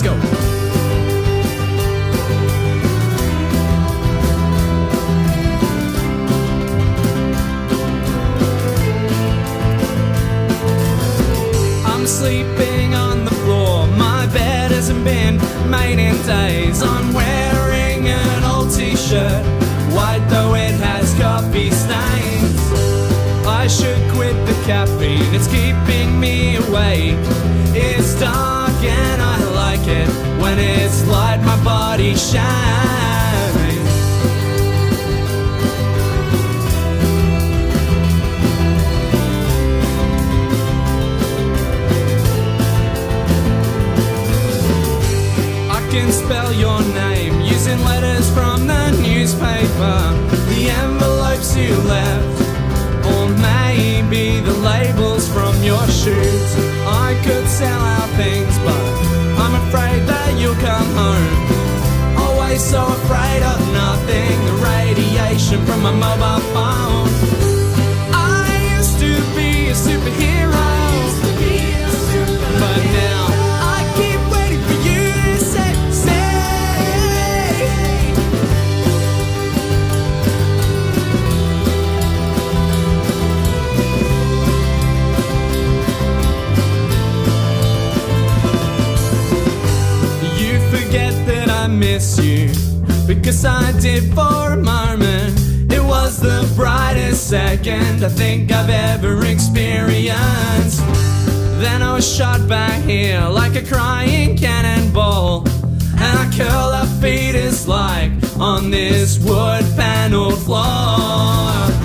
Let's go. I'm sleeping on the floor. My bed hasn't been made in days. I'm wearing an old t-shirt, white though it has coffee stains. I should quit the caffeine, it's keeping me awake. It's dark and I like it when it's light, my body shines. I can spell your name using letters from the newspaper, the envelopes you left, or maybe the labels from your shoes. So afraid of nothing, the radiation from my mobile phone. Forget that I miss you because I did for a moment. It was the brightest second I think I've ever experienced. Then I was shot back here like a crying cannonball. And I curl our fetus like on this wood paneled floor.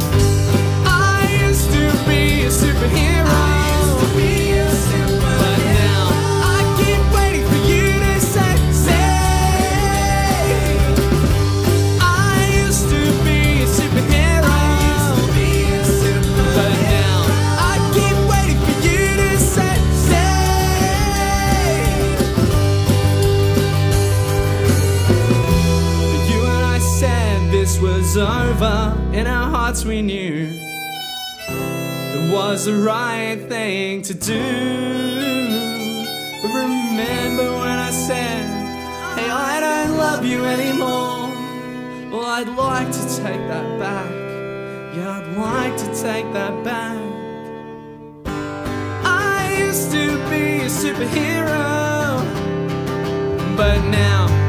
Was over. In our hearts we knew it was the right thing to do. Remember when I said, Hey, I don't love you anymore? Well, I'd like to take that back. Yeah, I'd like to take that back. I used to be a superhero, but now.